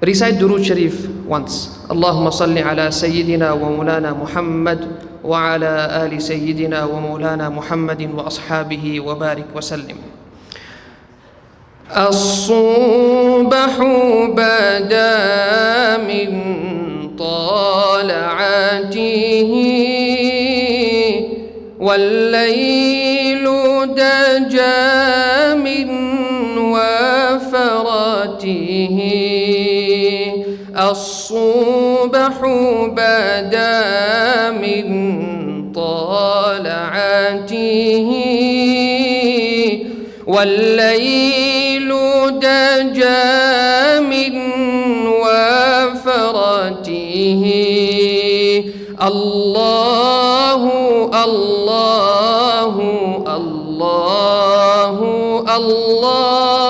recite Durud Sharif once. Allahumma salli ala Sayyidina wa Mulana Muhammad wa ala ali Sayyidina wa Mulana Muhammadin wa ashabihi wa barik wa sallim. الصبح بدا من طالعته والليل وفراته الصبح بدا من طالعته والليل دجا من وفرته الله الله الله الله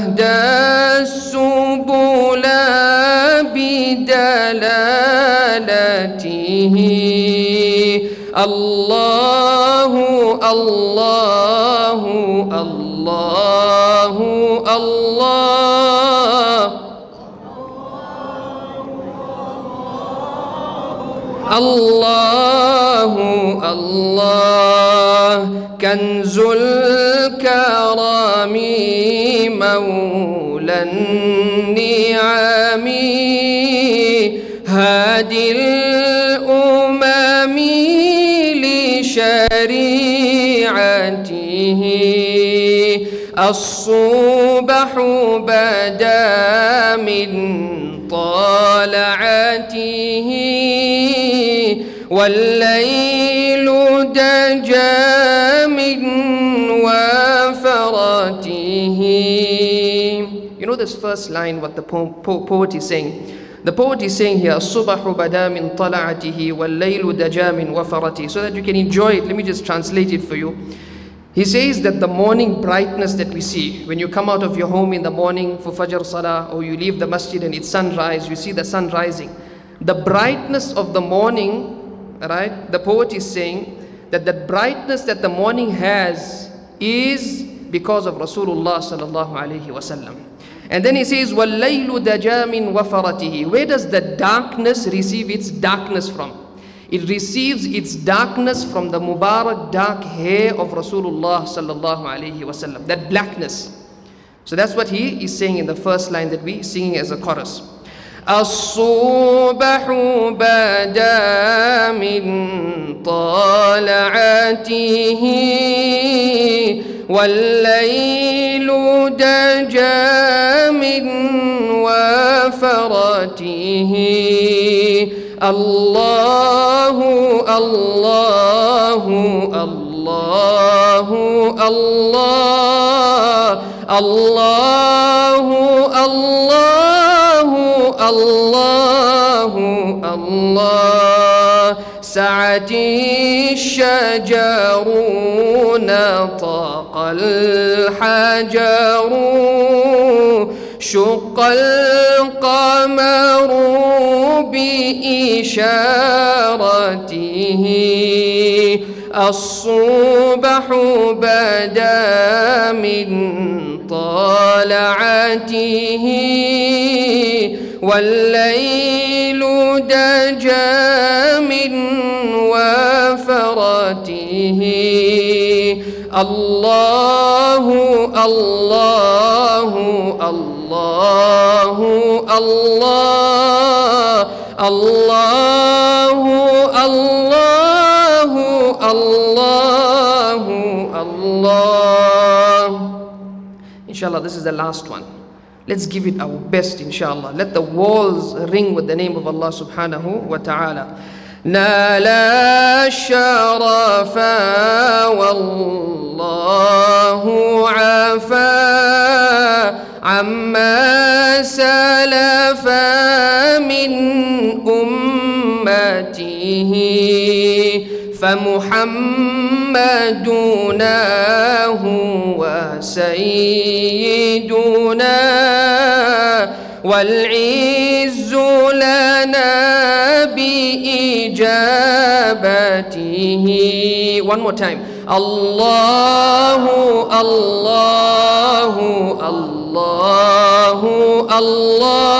أهدى السبل بدلالته. الله الله الله الله الله. الله كنز الكرام مولى النعم هادي الأمم لشريعته. الصبح بدا من طالعته والليل دجا this first line what the po po poet is saying. The poet is saying here, Subahu bada min tala'atihi wal min wafarati. So that you can enjoy it, let me just translate it for you. He says that the morning brightness that we see, when you come out of your home in the morning for Fajr Salah, or you leave the masjid and it's sunrise, you see the sun rising. The brightness of the morning, right? The poet is saying that the brightness that the morning has is because of Rasulullah sallallahu alayhi wasallam. And then he says, وَاللَّيْلُ دَجَا مِنْ وَفَرَتِهِ Where does the darkness receive its darkness from? It receives its darkness from the Mubarak dark hair of Rasulullah sallallahu alaihi wasallam. That blackness. So that's what he is saying in the first line that we singing as a chorus. الصبح بدا من طالعته والليل دجا وفرته الله الله الله الله الله الله الله الله. سعتي الشجر نطق الحجر. شق القمر بإشارته. الصبح بدا من طالعته والليل دجا من وفرته الله الله الله الله الله الله الله Allah Inshallah this is the last one Let's give it our best inshallah Let the walls ring with the name of Allah subhanahu wa ta'ala نال الشرفا والله فمحمدنا هو سيدنا والعز لنا بإجابته. One more time. الله الله الله الله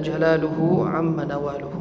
جل جلاله عم نواله.